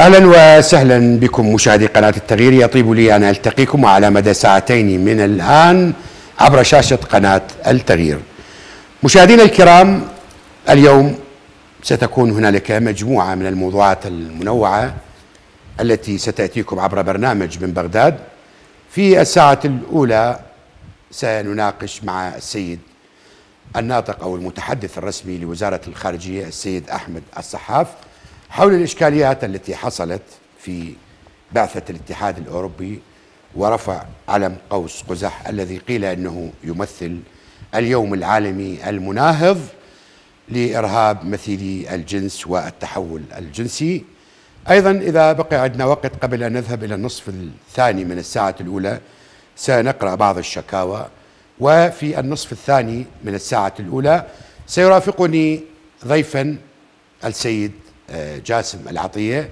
أهلا وسهلا بكم مشاهدي قناة التغيير يطيب لي أن ألتقيكم على مدى ساعتين من الآن عبر شاشة قناة التغيير. مشاهدينا الكرام اليوم ستكون هنالك مجموعة من الموضوعات المنوعة التي ستأتيكم عبر برنامج من بغداد. في الساعة الأولى سنناقش مع السيد الناطق أو المتحدث الرسمي لوزارة الخارجية السيد أحمد الصحاف حول الإشكاليات التي حصلت في بعثة الاتحاد الأوروبي ورفع علم قوس قزح الذي قيل أنه يمثل اليوم العالمي المناهض لإرهاب مثيلي الجنس والتحول الجنسي. أيضا إذا بقي عندنا وقت قبل أن نذهب إلى النصف الثاني من الساعة الأولى سنقرأ بعض الشكاوى. وفي النصف الثاني من الساعة الأولى سيرافقني ضيفا السيد جاسم العطية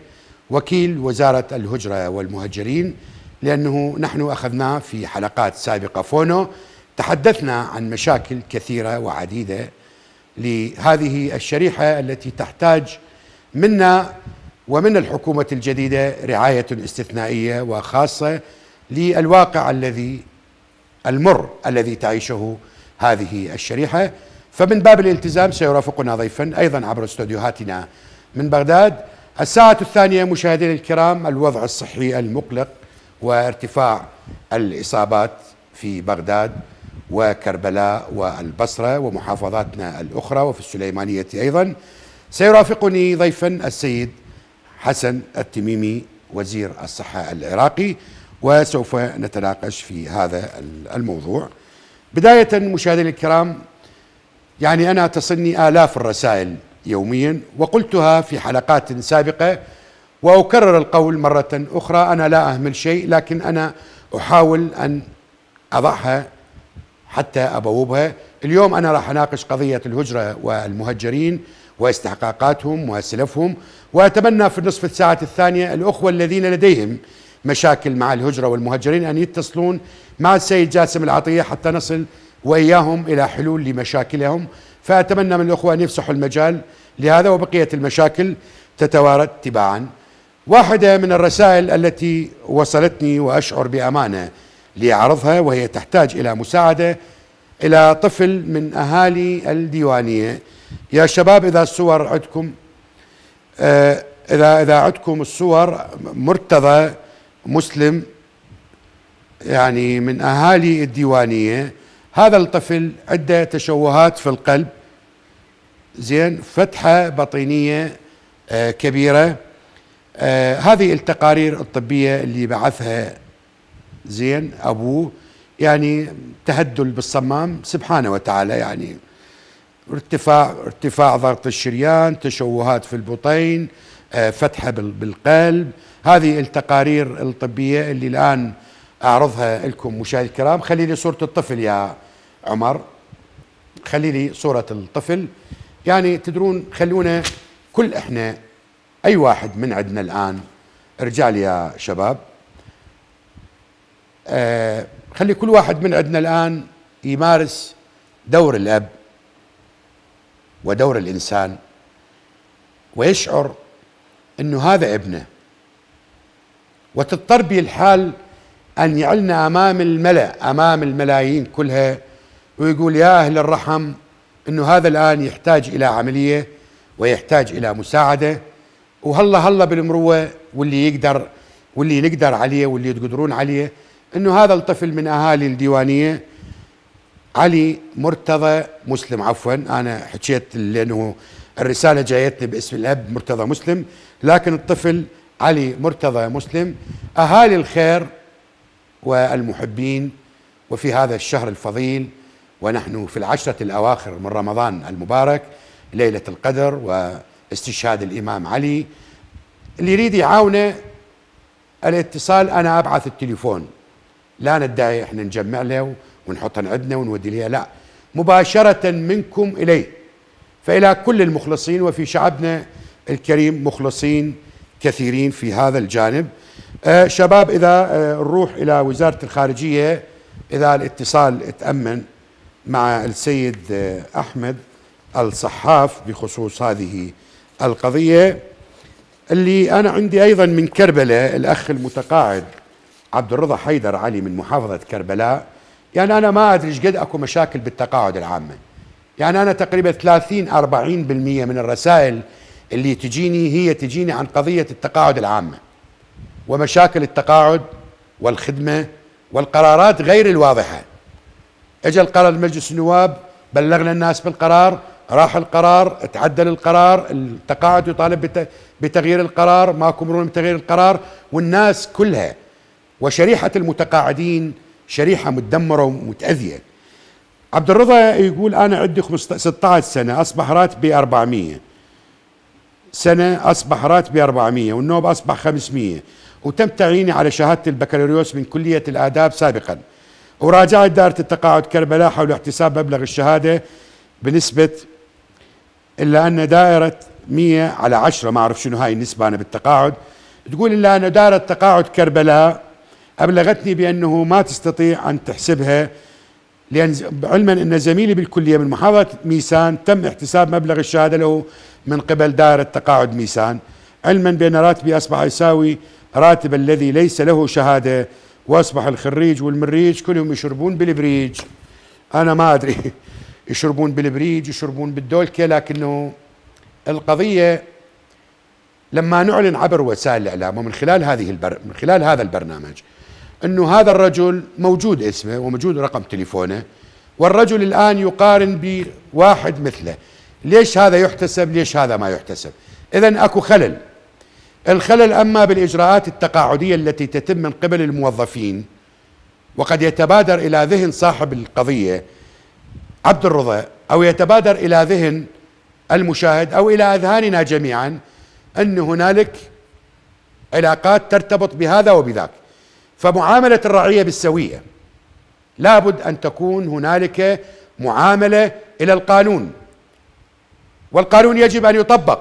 وكيل وزارة الهجرة والمهجرين لأنه نحن أخذناه في حلقات سابقة فونو تحدثنا عن مشاكل كثيرة وعديدة لهذه الشريحة التي تحتاج منا ومن الحكومة الجديدة رعاية استثنائية وخاصة للواقع الذي المر الذي تعيشه هذه الشريحة. فمن باب الالتزام سيرافقنا ضيفا أيضا عبر استوديوهاتنا من بغداد. الساعة الثانية مشاهدينا الكرام الوضع الصحي المقلق وارتفاع الإصابات في بغداد وكربلاء والبصرة ومحافظاتنا الأخرى وفي السليمانية أيضا. سيرافقني ضيفا السيد حسن التميمي وزير الصحة العراقي وسوف نتناقش في هذا الموضوع. بداية مشاهدينا الكرام يعني أنا تصلني آلاف الرسائل يوميا وقلتها في حلقات سابقة وأكرر القول مرة أخرى أنا لا أهمل شيء لكن أنا أحاول أن أضعها حتى أبوبها. اليوم أنا راح أناقش قضية الهجرة والمهجرين واستحقاقاتهم وسلفهم وأتمنى في النصف الساعة الثانية الأخوة الذين لديهم مشاكل مع الهجرة والمهجرين أن يتصلون مع السيد جاسم العطية حتى نصل وإياهم إلى حلول لمشاكلهم. فأتمنى من الأخوة أن يفسحوا المجال لهذا وبقية المشاكل تتوارد تباعا. واحدة من الرسائل التي وصلتني وأشعر بأمانة لأعرضها وهي تحتاج إلى مساعدة إلى طفل من أهالي الديوانية. يا شباب إذا الصور عندكم آه إذا إذا عندكم الصور مرتضى مسلم يعني من أهالي الديوانية هذا الطفل عنده تشوهات في القلب زين فتحة بطينية آه كبيرة. آه هذه التقارير الطبية اللي بعثها زين أبوه يعني تهدل بالصمام سبحانه وتعالى يعني ارتفاع ارتفاع ضغط الشريان تشوهات في البطين آه فتحة بالقلب. هذه التقارير الطبية اللي الآن أعرضها لكم مشاهدي الكرام. خلي لي صورة الطفل يا عمر. خلي لي صورة الطفل. يعني تدرون خلونا كل إحنا أي واحد من عندنا الآن رجال يا شباب آه خلي كل واحد من عندنا الآن يمارس دور الأب ودور الإنسان ويشعر إنه هذا ابنه. وتضطر به الحال أن يعلنا أمام الملأ أمام الملايين كلها ويقول يا أهل الرحم إنه هذا الآن يحتاج إلى عملية ويحتاج إلى مساعدة. وهلا هلا بالمروة واللي يقدر واللي نقدر عليه واللي تقدرون عليه إنه هذا الطفل من أهالي الديوانية. علي مرتضى مسلم عفوا أنا حكيت لأنه الرسالة جايتني باسم الأب مرتضى مسلم لكن الطفل علي مرتضى مسلم. أهالي الخير والمحبين وفي هذا الشهر الفضيل ونحن في العشرة الأواخر من رمضان المبارك ليلة القدر واستشهاد الإمام علي اللي يريد يعاونه الاتصال أنا أبعث التليفون. لا ندعي إحنا نجمع له ونحطها عندنا ونودي لها لا. مباشرة منكم إليه. فإلى كل المخلصين وفي شعبنا الكريم مخلصين كثيرين في هذا الجانب. آه شباب إذا آه نروح إلى وزارة الخارجية إذا الاتصال اتأمن. مع السيد أحمد الصحاف بخصوص هذه القضية. اللي أنا عندي أيضا من كربلاء الأخ المتقاعد عبد الرضا حيدر علي من محافظة كربلاء. يعني أنا ما إيش قد أكو مشاكل بالتقاعد العامة. يعني أنا تقريبا 30 40% من الرسائل اللي تجيني هي تجيني عن قضية التقاعد العامة ومشاكل التقاعد والخدمة والقرارات غير الواضحة. اجى القرار مجلس النواب بلغنا الناس بالقرار راح القرار تعدل القرار التقاعد يطالب بتغيير القرار ماكو مرونه بتغيير القرار والناس كلها وشريحة المتقاعدين شريحة متدمره ومتأذية. عبد الرضا يقول أنا عندي 16 سنة أصبح راتبي 400 سنة أصبح راتبي 400 والنوب أصبح 500 وتم تعييني على شهادة البكالوريوس من كلية الآداب سابقا. وراجعت دائرة التقاعد كربلاء حول احتساب مبلغ الشهادة بنسبة إلا أن دائرة 100 على 10 ما أعرف شنو هاي النسبة أنا بالتقاعد. تقول إلا أن دائرة تقاعد كربلاء أبلغتني بأنه ما تستطيع أن تحسبها لأن علما أن زميلي بالكلية من محافظة ميسان تم احتساب مبلغ الشهادة له من قبل دائرة تقاعد ميسان. علما بأن راتبي أصبح يساوي راتب الذي ليس له شهادة واصبح الخريج والمريج كلهم يشربون بالبريج. أنا ما أدري. يشربون بالبريج يشربون بالدولكة لكنه القضية لما نعلن عبر وسائل الإعلام ومن خلال هذه البر من خلال هذا البرنامج إنه هذا الرجل موجود اسمه وموجود رقم تليفونه والرجل الآن يقارن بواحد مثله. ليش هذا يحتسب؟ ليش هذا ما يحتسب؟ اذا أكو خلل. الخلل أما بالإجراءات التقاعدية التي تتم من قبل الموظفين وقد يتبادر إلى ذهن صاحب القضية عبد الرضا أو يتبادر إلى ذهن المشاهد أو إلى أذهاننا جميعا أن هنالك علاقات ترتبط بهذا وبذاك. فمعاملة الرعية بالسوية لابد أن تكون هنالك معاملة إلى القانون. والقانون يجب أن يطبق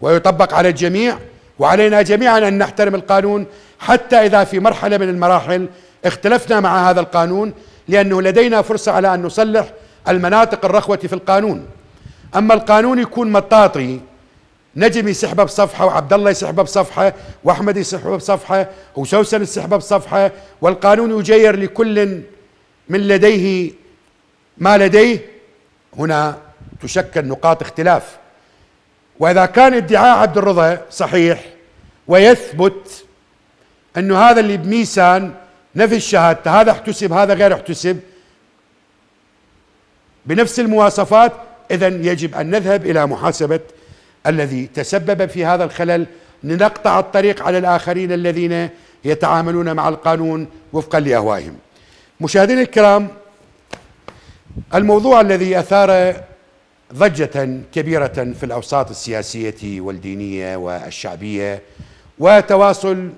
ويطبق على الجميع وعلينا جميعا أن نحترم القانون حتى إذا في مرحلة من المراحل اختلفنا مع هذا القانون لأنه لدينا فرصة على أن نصلح المناطق الرخوة في القانون. أما القانون يكون مطاطي نجم يسحبه بصفحه وعبد الله يسحبه بصفحه وأحمد يسحبه بصفحه وسوسن يسحبه بصفحه والقانون يجير لكل من لديه ما لديه. هنا تشكل نقاط اختلاف. وإذا كان ادعاء عبد الرضا صحيح ويثبت أنه هذا اللي بميسان نفي الشهادة هذا احتسب هذا غير احتسب بنفس المواصفات اذا يجب أن نذهب إلى محاسبة الذي تسبب في هذا الخلل لنقطع الطريق على الآخرين الذين يتعاملون مع القانون وفقا لأهوائهم. مشاهدينا الكرام الموضوع الذي أثار ضجة كبيرة في الأوساط السياسية والدينية والشعبية وتواصل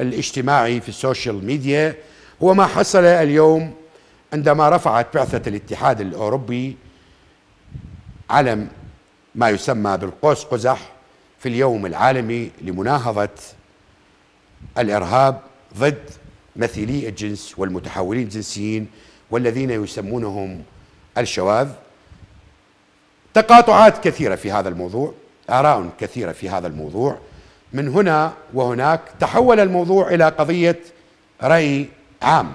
الاجتماعي في السوشيال ميديا هو ما حصل اليوم عندما رفعت بعثة الاتحاد الأوروبي علم ما يسمى بالقوس قزح في اليوم العالمي لمناهضة الإرهاب ضد مثيلي الجنس والمتحولين الجنسيين والذين يسمونهم الشواذ. تقاطعات كثيرة في هذا الموضوع آراء كثيرة في هذا الموضوع. من هنا وهناك تحول الموضوع إلى قضية رأي عام.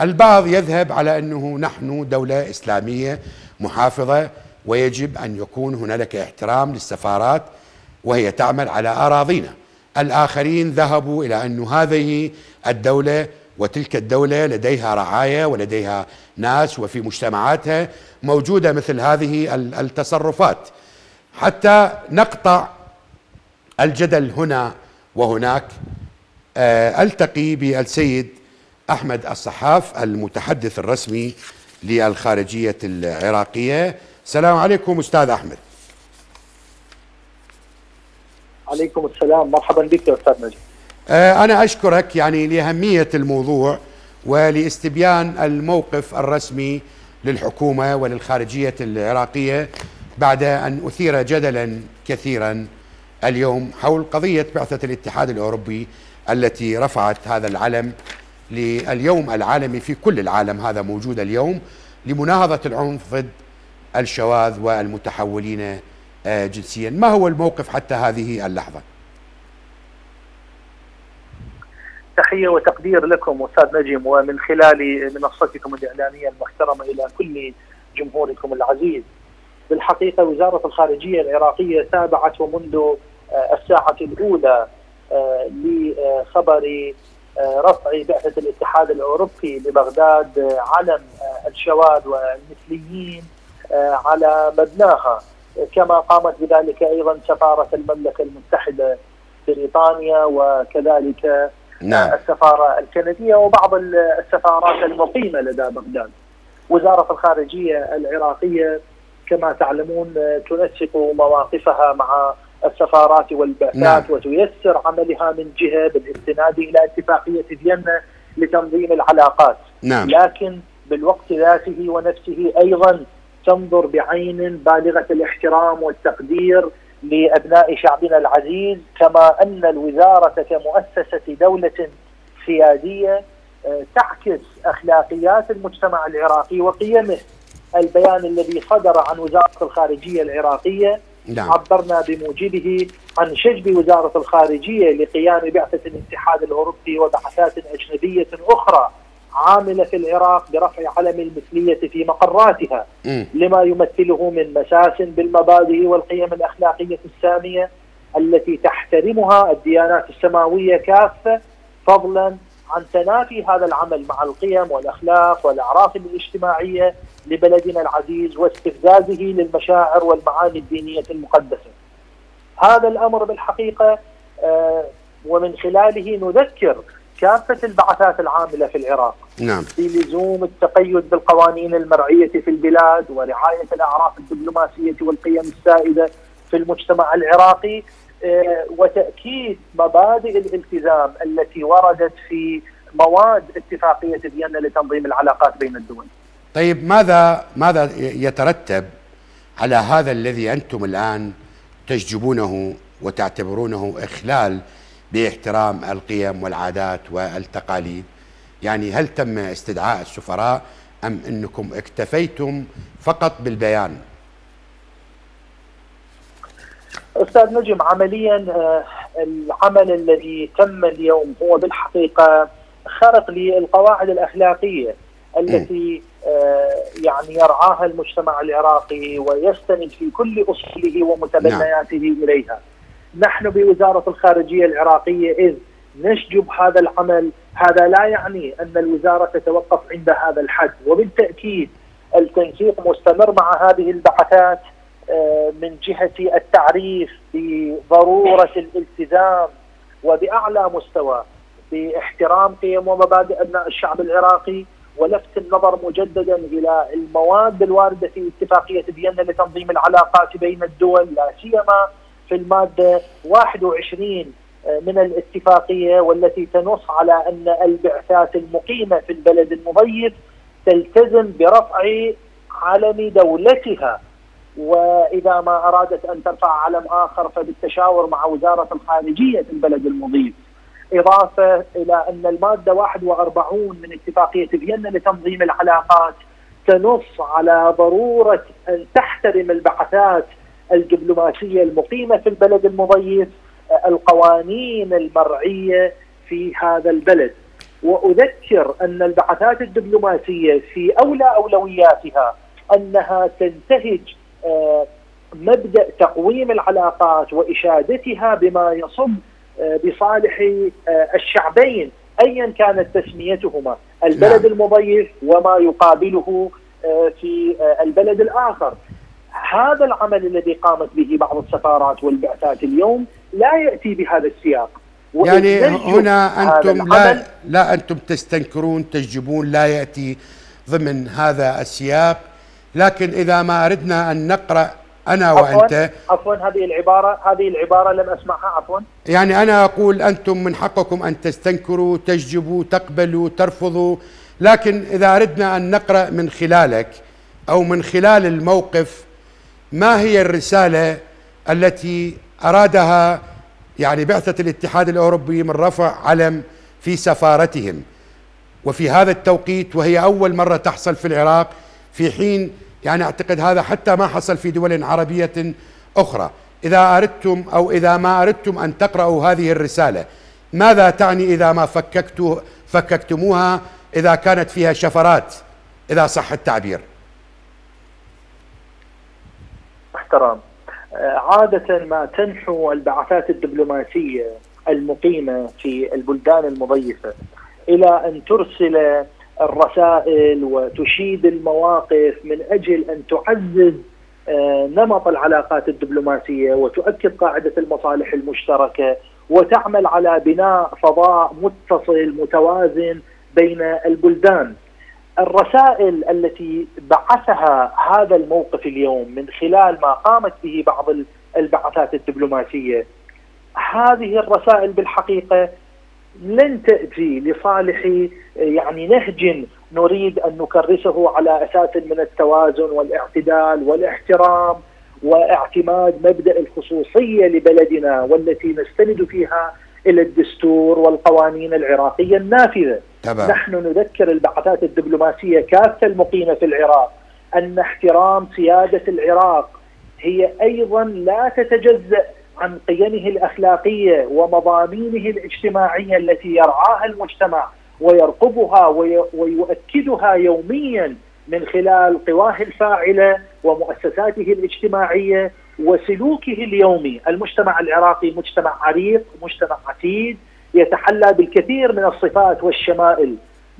البعض يذهب على أنه نحن دولة إسلامية محافظة ويجب أن يكون هنالك احترام للسفارات وهي تعمل على أراضينا. الآخرين ذهبوا إلى أن هذه الدولة وتلك الدولة لديها رعاية ولديها ناس وفي مجتمعاتها موجودة مثل هذه التصرفات. حتى نقطع الجدل هنا وهناك آه، ألتقي بالسيد أحمد الصحاف المتحدث الرسمي للخارجية العراقية. السلام عليكم أستاذ أحمد. عليكم السلام. مرحبا بك يا أستاذ آه، أنا أشكرك يعني لأهمية الموضوع ولإستبيان الموقف الرسمي للحكومة وللخارجية العراقية بعد أن أثير جدلا كثيرا اليوم حول قضية بعثة الاتحاد الأوروبي التي رفعت هذا العلم لليوم العالمي في كل العالم. هذا موجود اليوم لمناهضة العنف ضد الشواذ والمتحولين آه، جنسيا. ما هو الموقف حتى هذه اللحظة؟ تحية وتقدير لكم أستاذ نجم ومن خلال منصتكم الإعلامية المحترمة إلى كل جمهوركم العزيز. بالحقيقة وزارة الخارجية العراقية تابعت ومنذ آه، الساعة الأولى آه، لخبر آه، رفع بعثة الاتحاد الأوروبي لبغداد علم الشواذ والمثليين على مبناها. كما قامت بذلك أيضا سفارة المملكة المتحدة بريطانيا وكذلك نعم. السفارة الكندية وبعض السفارات المقيمة لدى بغداد وزارة الخارجية العراقية كما تعلمون تنسق مواقفها مع السفارات والبعثات نعم. وتيسر عملها من جهة بالاستناد إلى اتفاقية فيينا لتنظيم العلاقات نعم. لكن بالوقت ذاته ونفسه أيضا تنظر بعين بالغة الاحترام والتقدير لأبناء شعبنا العزيز كما أن الوزارة كمؤسسة دولة سيادية آه، تعكس أخلاقيات المجتمع العراقي وقيمه البيان الذي صدر عن وزارة الخارجية العراقية نعم. عبرنا بموجبه عن شجب وزارة الخارجية لقيام بعثة الاتحاد الأوروبي وبعثات أجنبية أخرى عاملة في العراق برفع علم المثلية في مقراتها م. لما يمثله من مساس بالمبادئ والقيم الأخلاقية السامية التي تحترمها الديانات السماوية كافة فضلا عن تنافي هذا العمل مع القيم والأخلاق والاعراف الاجتماعية لبلدنا العزيز واستفزازه للمشاعر والمعاني الدينية المقدسة. هذا الأمر بالحقيقة آه، ومن خلاله نذكر كافه البعثات العاملة في العراق نعم بلزوم التقيد بالقوانين المرعية في البلاد ورعاية الأعراف الدبلوماسية والقيم السائدة في المجتمع العراقي آه، وتأكيد مبادئ الالتزام التي وردت في مواد اتفاقية فيينا لتنظيم العلاقات بين الدول. طيب ماذا ماذا يترتب على هذا الذي أنتم الآن تججبونه وتعتبرونه إخلال باحترام القيم والعادات والتقاليد؟ يعني هل تم استدعاء السفراء أم إنكم اكتفيتم فقط بالبيان؟ أستاذ نجم عمليا آه، العمل الذي تم اليوم هو بالحقيقة خرق للقواعد الأخلاقية التي آه، يعني يرعاها المجتمع العراقي ويستند في كل أصوله ومتبنياته نعم. إليها. نحن بوزارة الخارجية العراقية إذ نشجب هذا العمل. هذا لا يعني أن الوزارة تتوقف عند هذا الحد. وبالتأكيد التنسيق مستمر مع هذه البعثات آه، من جهة التعريف بضرورة الالتزام وبأعلى مستوى باحترام قيم ومبادئ أبناء الشعب العراقي ولفت النظر مجددا إلى المواد الواردة في اتفاقية فيينا لتنظيم العلاقات بين الدول لا سيما في المادة 21 آه، من الاتفاقية والتي تنص على أن البعثات المقيمة في البلد المضيف تلتزم برفع علم دولتها وإذا ما أرادت أن ترفع علم آخر فبالتشاور مع وزارة الخارجية في البلد المضيف. إضافة إلى أن المادة 41 من اتفاقية فيينا لتنظيم العلاقات تنص على ضرورة أن تحترم البعثات الدبلوماسية المقيمة في البلد المضيف القوانين المرعية في هذا البلد. وأذكر أن البعثات الدبلوماسية في أولى أولوياتها أنها تنتهج آه، مبدأ تقويم العلاقات وإشادتها بما يصب آه، بصالح آه، الشعبين ايا كانت تسميتهما البلد نعم. المضيف وما يقابله في البلد الآخر هذا العمل الذي قامت به بعض السفارات والبعثات اليوم لا يأتي بهذا السياق. يعني هنا أنتم لا لا أنتم تستنكرون تجبون لا يأتي ضمن هذا السياق. لكن إذا ما أردنا أن نقرأ أنا عفواً وأنت عفوا هذه العبارة هذه العبارة لم أسمعها عفوا. يعني أنا أقول أنتم من حقكم أن تستنكروا تججبوا تقبلوا ترفضوا. لكن إذا أردنا أن نقرأ من خلالك أو من خلال الموقف ما هي الرسالة التي أرادها يعني بعثة الاتحاد الأوروبي من رفع علم في سفارتهم؟ وفي هذا التوقيت وهي أول مرة تحصل في العراق في حين يعني أعتقد هذا حتى ما حصل في دول عربية أخرى. إذا أردتم أو إذا ما أردتم أن تقرأوا هذه الرسالة ماذا تعني إذا ما فككت فككتموها إذا كانت فيها شفرات؟ إذا صح التعبير. احترام عادة ما تنحو البعثات الدبلوماسية المقيمة في البلدان المضيفة إلى أن ترسل الرسائل وتشيد المواقف من أجل أن تعزز آه، نمط العلاقات الدبلوماسية وتؤكد قاعدة المصالح المشتركة وتعمل على بناء فضاء متصل متوازن بين البلدان. الرسائل التي بعثها هذا الموقف اليوم من خلال ما قامت به بعض البعثات الدبلوماسية هذه الرسائل بالحقيقة لن تأتي لصالح يعني نهج نريد أن نكرسه على أساس من التوازن والاعتدال والاحترام واعتماد مبدأ الخصوصية لبلدنا والتي نستند فيها إلى الدستور والقوانين العراقية النافذة. طبعا. نحن نذكر البعثات الدبلوماسية كافة المقيمة في العراق أن احترام سيادة العراق هي أيضا لا تتجزأ عن قيمه الأخلاقية ومضامينه الاجتماعية التي يرعاها المجتمع ويرقبها ويؤكدها يوميا من خلال قواه الفاعلة ومؤسساته الاجتماعية وسلوكه اليومي، المجتمع العراقي مجتمع عريق، مجتمع عتيد، يتحلى بالكثير من الصفات والشمائل.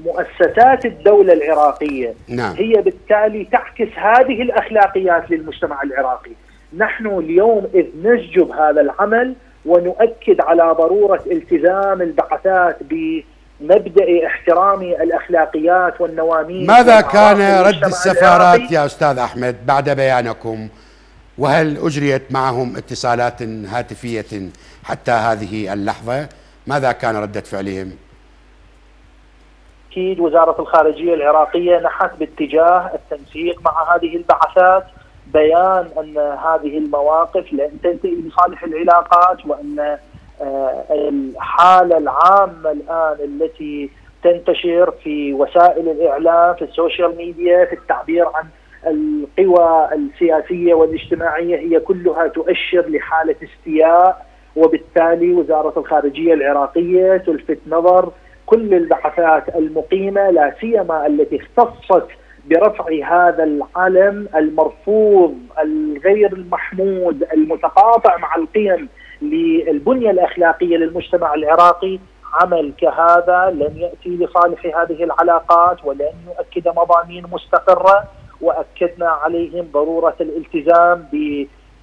مؤسسات الدولة العراقية نعم. هي بالتالي تعكس هذه الأخلاقيات للمجتمع العراقي. نحن اليوم إذ نسجب هذا العمل ونؤكد على ضرورة التزام البعثات ب مبدا احترام الأخلاقيات والنواميس ماذا كان رد السفارات يا أستاذ أحمد بعد بيانكم وهل أجريت معهم اتصالات هاتفية حتى هذه اللحظة ماذا كان ردة فعلهم؟ أكيد وزارة الخارجية العراقية نحت باتجاه التنسيق مع هذه البعثات بيان أن هذه المواقف لن تنتهي لصالح العلاقات وأن آه، الحالة العامة الآن التي تنتشر في وسائل الإعلام في السوشيال ميديا في التعبير عن القوى السياسية والاجتماعية هي كلها تؤشر لحالة استياء. وبالتالي وزارة الخارجية العراقية تلفت نظر كل البعثات المقيمة لا سيما التي اختصت برفع هذا العلم المرفوض الغير المحمود المتقاطع مع القيم للبنية الأخلاقية للمجتمع العراقي. عمل كهذا لن يأتي لصالح هذه العلاقات ولن يؤكد مضامين مستقرة وأكدنا عليهم ضرورة الالتزام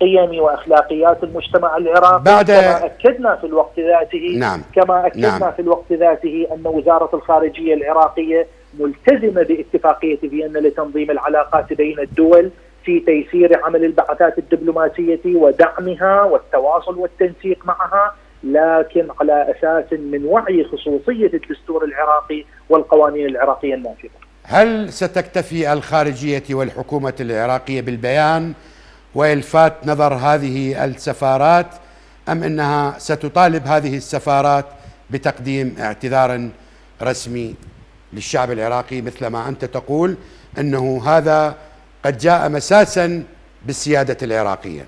بقيم وأخلاقيات المجتمع العراقي بعد كما أكدنا في الوقت ذاته نعم كما أكدنا نعم في الوقت ذاته أن وزارة الخارجية العراقية ملتزمة باتفاقية فيينا لتنظيم العلاقات بين الدول في تيسير عمل البعثات الدبلوماسية ودعمها والتواصل والتنسيق معها لكن على أساس من وعي خصوصية الدستور العراقي والقوانين العراقية النافذة. هل ستكتفي الخارجية والحكومة العراقية بالبيان وإلفات نظر هذه السفارات أم إنها ستطالب هذه السفارات بتقديم اعتذار رسمي للشعب العراقي؟ مثل ما أنت تقول إنه هذا قد جاء مساسا بالسيادة العراقية.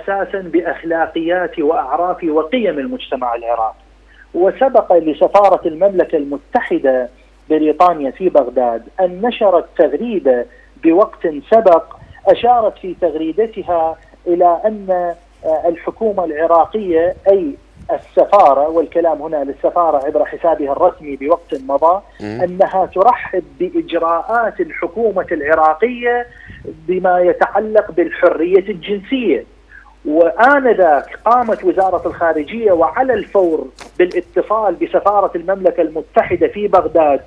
أساسا بأخلاقيات وأعراف وقيم المجتمع العراقي. وسبق لسفارة المملكة المتحدة بريطانيا في بغداد أن نشرت تغريدة بوقت سبق أشارت في تغريدتها إلى أن الحكومة العراقية أي السفارة والكلام هنا للسفارة عبر حسابها الرسمي بوقت مضى أنها ترحب بإجراءات الحكومة العراقية بما يتعلق بالحرية الجنسية. وآنذاك قامت وزارة الخارجية وعلى الفور بالاتصال بسفارة المملكة المتحدة في بغداد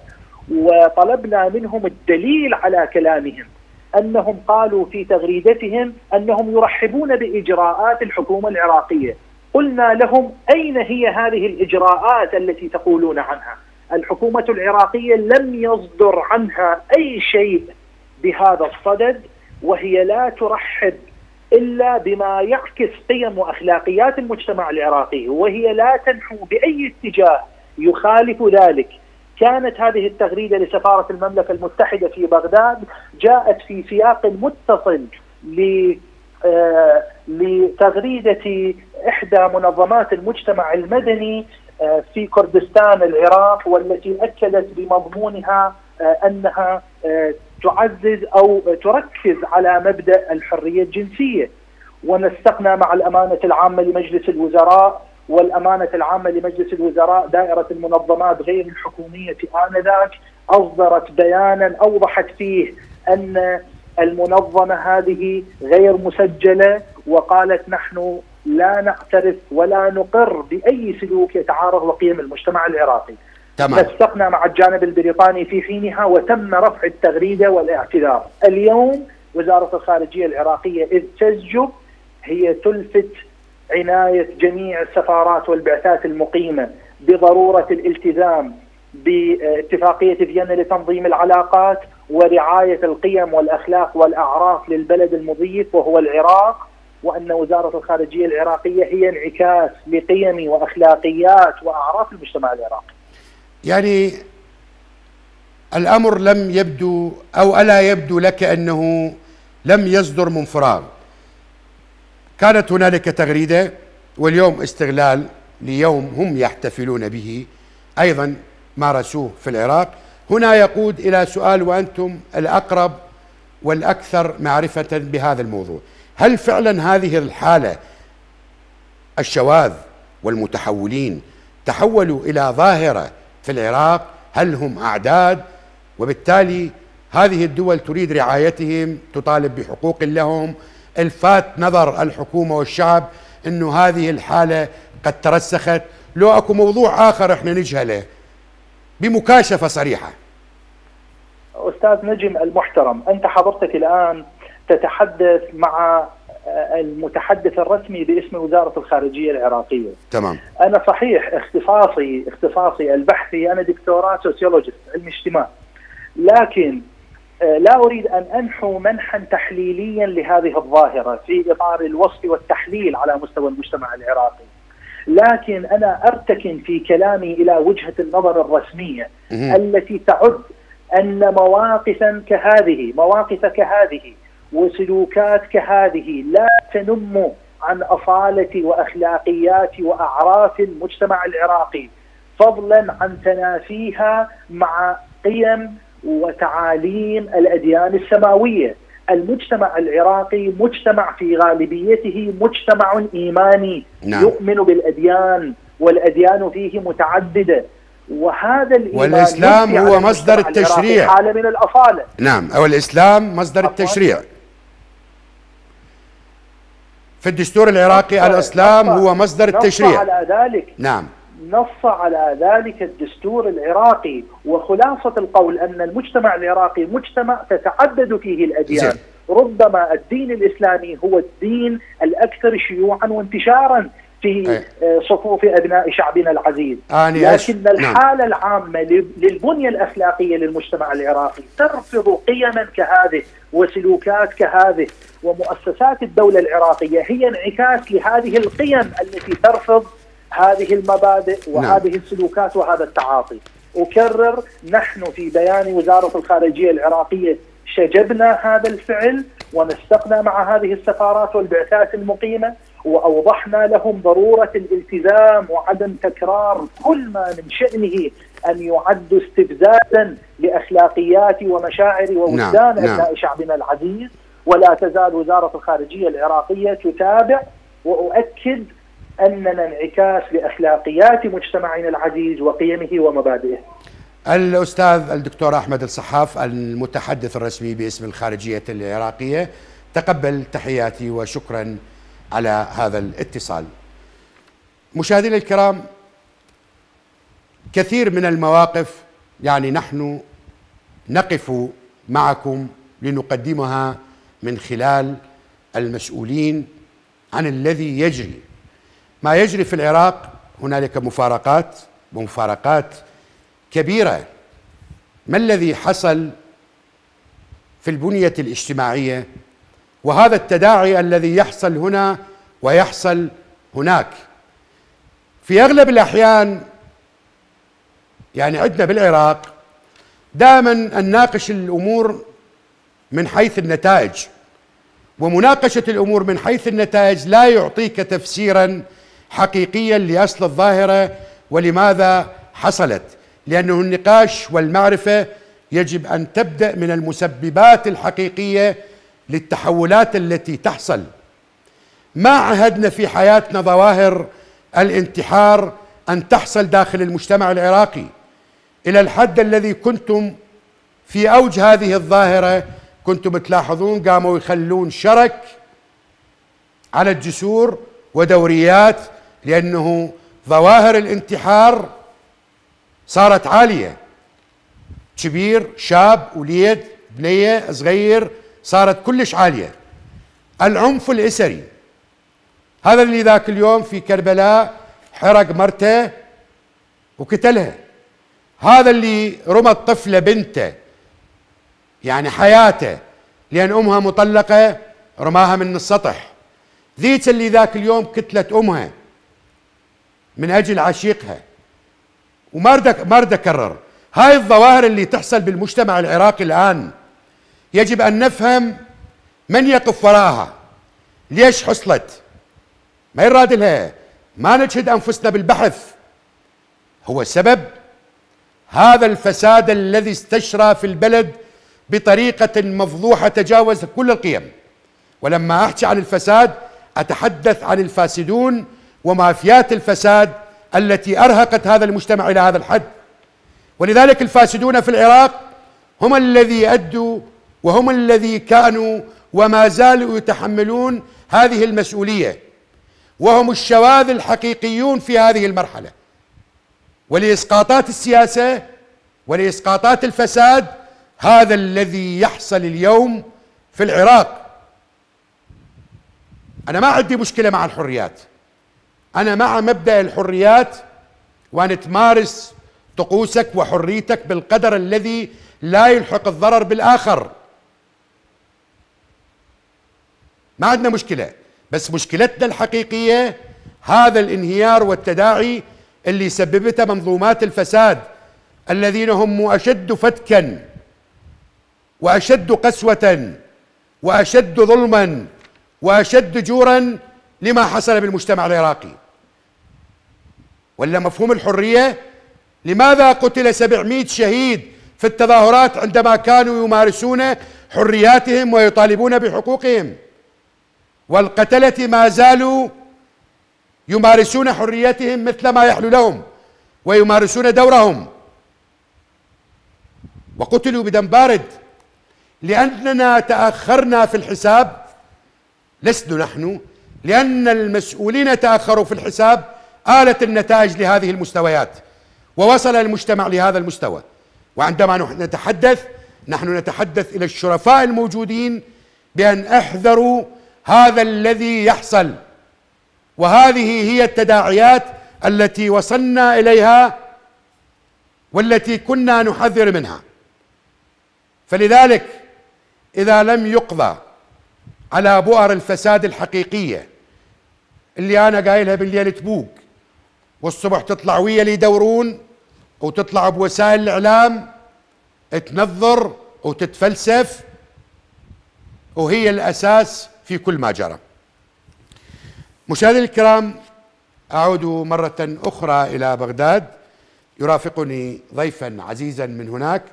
وطلبنا منهم الدليل على كلامهم أنهم قالوا في تغريدتهم أنهم يرحبون بإجراءات الحكومة العراقية. قلنا لهم أين هي هذه الإجراءات التي تقولون عنها؟ الحكومة العراقية لم يصدر عنها أي شيء بهذا الصدد وهي لا ترحب إلا بما يعكس قيم وأخلاقيات المجتمع العراقي وهي لا تنحو بأي اتجاه يخالف ذلك. كانت هذه التغريدة لسفارة المملكة المتحدة في بغداد جاءت في سياق متصل ل آه، لتغريدة إحدى منظمات المجتمع المدني آه، في كردستان العراق والتي أكدت بمضمونها آه، أنها تعزز أو تركز على مبدأ الحرية الجنسية. ونسقنا مع الأمانة العامة لمجلس الوزراء والأمانة العامة لمجلس الوزراء دائرة المنظمات غير الحكومية آنذاك أصدرت بيانا أوضحت فيه أن المنظمة هذه غير مسجلة وقالت نحن لا نعترف ولا نقر بأي سلوك يتعارض وقيم المجتمع العراقي. تمام. نسقنا مع الجانب البريطاني في حينها وتم رفع التغريدة والاعتذار. اليوم وزارة الخارجية العراقية إذ تزجب هي تلفت عناية جميع السفارات والبعثات المقيمة بضرورة الالتزام باتفاقية فيينا لتنظيم العلاقات ورعاية القيم والأخلاق والأعراف للبلد المضيف وهو العراق وأن وزارة الخارجية العراقية هي انعكاس لقيم وأخلاقيات وأعراف المجتمع العراقي. يعني الأمر لم يبدو أو ألا يبدو لك أنه لم يصدر من فراغ. كانت هنالك تغريدة واليوم استغلال ليوم هم يحتفلون به أيضا مارسوه في العراق. هنا يقود إلى سؤال وأنتم الأقرب والأكثر معرفة بهذا الموضوع. هل فعلا هذه الحالة الشواذ والمتحولين تحولوا إلى ظاهرة في العراق؟ هل هم أعداد؟ وبالتالي هذه الدول تريد رعايتهم تطالب بحقوق لهم الفات نظر الحكومة والشعب إنه هذه الحالة قد ترسخت لو أكو موضوع آخر إحنا نجهله بمكاشفة صريحة أستاذ نجم المحترم أنت حضرتك الآن تتحدث مع المتحدث الرسمي باسم وزارة الخارجية العراقية. تمام. أنا صحيح اختصاصي اختصاصي البحثي أنا دكتوراه سوسيولوجيست علم اجتماع. لكن آه، لا أريد أن أنحو منحا تحليليا لهذه الظاهرة في إطار الوصف والتحليل على مستوى المجتمع العراقي. لكن أنا أرتكن في كلامي إلى وجهة النظر الرسمية التي تعد أن مواقفا كهذه مواقف كهذه وسلوكات كهذه لا تنم عن أصالة وأخلاقيات وأعراف المجتمع العراقي فضلا عن تنافيها مع قيم وتعاليم الأديان السماوية. المجتمع العراقي مجتمع في غالبيته مجتمع إيماني. نعم. يؤمن بالأديان والأديان فيه متعددة. وهذا الإيمان والإسلام هو مصدر التشريع. حالة من الأصالة نعم أو الإسلام مصدر التشريع. في الدستور العراقي الإسلام هو مصدر التشريع. على ذلك. نعم. نص على ذلك الدستور العراقي وخلاصة القول أن المجتمع العراقي مجتمع تتعدد فيه الأديان زي. ربما الدين الإسلامي هو الدين الأكثر شيوعا وانتشارا في آه، صفوف أبناء شعبنا العزيز لكن نعم. الحالة نعم. العامه للبنية الأخلاقية للمجتمع العراقي ترفض قيما كهذه وسلوكات كهذه ومؤسسات الدولة العراقية هي انعكاس لهذه القيم التي ترفض هذه المبادئ وهذه نعم. السلوكات وهذا التعاطي أكرر نحن في بيان وزارة الخارجية العراقية شجبنا هذا الفعل ونسقنا مع هذه السفارات والبعثات المقيمة وأوضحنا لهم ضرورة الالتزام وعدم تكرار كل ما من شأنه أن يعد استفزازا لأخلاقيات ومشاعر ووجدان نعم. أبناء نعم. شعبنا العزيز ولا تزال وزارة الخارجية العراقية تتابع وأؤكد أننا انعكاس لأخلاقيات مجتمعنا العزيز وقيمه ومبادئه. الأستاذ الدكتور أحمد الصحاف المتحدث الرسمي باسم الخارجية العراقية تقبل تحياتي وشكرا على هذا الاتصال. مشاهدينا الكرام كثير من المواقف يعني نحن نقف معكم لنقدمها من خلال المسؤولين عن الذي يجري ما يجري في العراق هنالك مفارقات ومفارقات كبيرة. ما الذي حصل في البنية الاجتماعية؟ وهذا التداعي الذي يحصل هنا ويحصل هناك. في أغلب الأحيان يعني عندنا بالعراق دائما نناقش الأمور من حيث النتائج. ومناقشة الأمور من حيث النتائج لا يعطيك تفسيرا حقيقيا لأصل الظاهرة ولماذا حصلت. لأنه النقاش والمعرفة يجب أن تبدأ من المسببات الحقيقية للتحولات التي تحصل. ما عهدنا في حياتنا ظواهر الانتحار أن تحصل داخل المجتمع العراقي. إلى الحد الذي كنتم في أوج هذه الظاهرة كنتم تلاحظون قاموا يخلون شرك على الجسور ودوريات لأنه ظواهر الانتحار صارت عالية. كبير شاب وليد بنية صغير صارت كلش عالية. العنف الأسري. هذا اللي ذاك اليوم في كربلاء حرق مرته وقتلها. هذا اللي رمى الطفله بنته يعني حياته لأن أمها مطلقة رماها من السطح. ذيك اللي ذاك اليوم قتلت أمها. من أجل عشيقها. وما أريد أكرر. هاي الظواهر اللي تحصل بالمجتمع العراقي الآن يجب أن نفهم من يقف وراءها ليش حصلت؟ ما يراد لها؟ ما نجهد أنفسنا بالبحث. هو سبب هذا الفساد الذي استشرى في البلد بطريقة مفضوحة تجاوز كل القيم. ولما أحكي عن الفساد أتحدث عن الفاسدون ومافيات الفساد التي أرهقت هذا المجتمع إلى هذا الحد. ولذلك الفاسدون في العراق هم الذي أدوا وهم الذي كانوا وما زالوا يتحملون هذه المسؤولية. وهم الشواذ الحقيقيون في هذه المرحلة. ولإسقاطات السياسة ولإسقاطات الفساد هذا الذي يحصل اليوم في العراق. أنا ما عندي مشكلة مع الحريات. أنا مع مبدأ الحريات وأن تمارس طقوسك وحريتك بالقدر الذي لا يلحق الضرر بالآخر. ما عندنا مشكلة بس مشكلتنا الحقيقية هذا الانهيار والتداعي اللي سببته منظومات الفساد الذين هم أشد فتكا وأشد قسوة وأشد ظلما وأشد جورا لما حصل بالمجتمع العراقي. ولا مفهوم الحرية؟ لماذا قتل 700 شهيد في التظاهرات عندما كانوا يمارسون حرياتهم ويطالبون بحقوقهم؟ والقتلة ما زالوا يمارسون حريتهم مثل ما يحلو لهم ويمارسون دورهم. وقتلوا بدم بارد لأننا تأخرنا في الحساب. لسنا نحن لأن المسؤولين تأخروا في الحساب آلت النتائج لهذه المستويات ووصل المجتمع لهذا المستوى. وعندما نتحدث نحن نتحدث إلى الشرفاء الموجودين بأن احذروا هذا الذي يحصل. وهذه هي التداعيات التي وصلنا إليها والتي كنا نحذر منها. فلذلك إذا لم يقضى على بؤر الفساد الحقيقية اللي أنا قايلها بالليل تبوق والصبح تطلع ويا اللي يدورون وتطلع بوسائل الإعلام تنظر وتتفلسف وهي الأساس في كل ما جرى. مشاهدينا الكرام أعود مرة أخرى إلى بغداد. يرافقني ضيفا عزيزا من هناك